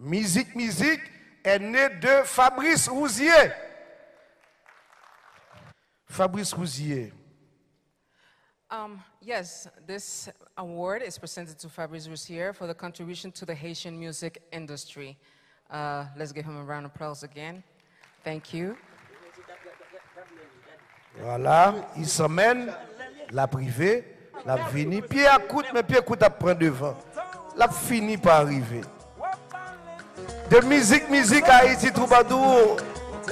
Musique Musique est né de Fabrice Rousier. Fabrice Rousier. Um, yes, this award is presented to Fabrice Roussier for the contribution to the Haitian music industry. Uh, let's give him a round of applause again. Thank you. Voilà, il s'emmène, la privée, la fini. Pierre écoute, mais Pierre écoute à prendre devant. La fini par arriver. De musique, musique Haïti Troubadour.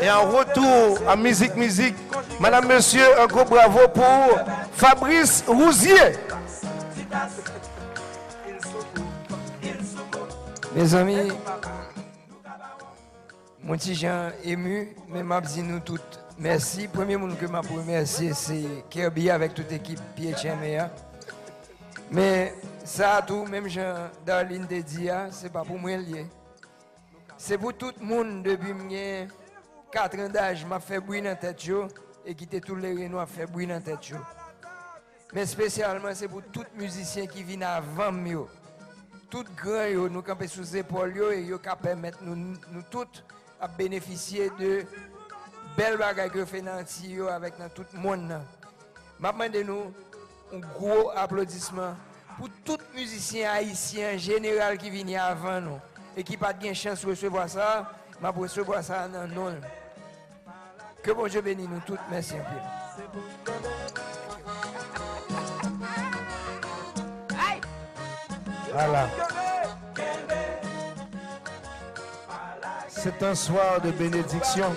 Et en retour à musique, musique, madame, monsieur, un gros bravo pour Fabrice Rousier. Mes amis, mon petit Jean ému, mais m'a dit nous toutes merci. Premier monde que m'a remercier, c'est Kirby avec toute l'équipe PHMA. Mais ça tout, même Jean Darlene de Dia, c'est pas pour moi lié. C'est pour tout le monde depuis mes 4 ans d'âge, m'a fait bruit dans la tête et quitter tous les Renois fait bruit dans la tête. Mais spécialement, c'est pour tout musicien qui viennent avant moi. Tout grand, yo, nous camper sous les épaules et yo qui permettre nous, nous tous à bénéficier de belles bagages que avec dans tout le monde. Demande nous un gros applaudissement pour tout musicien haïtien en général qui vient avant nous et qui pas de chance de recevoir ça, je recevoir ça dans nous. Que bon Dieu bénisse nous tous. Merci un peu. Voilà. C'est un soir de bénédiction.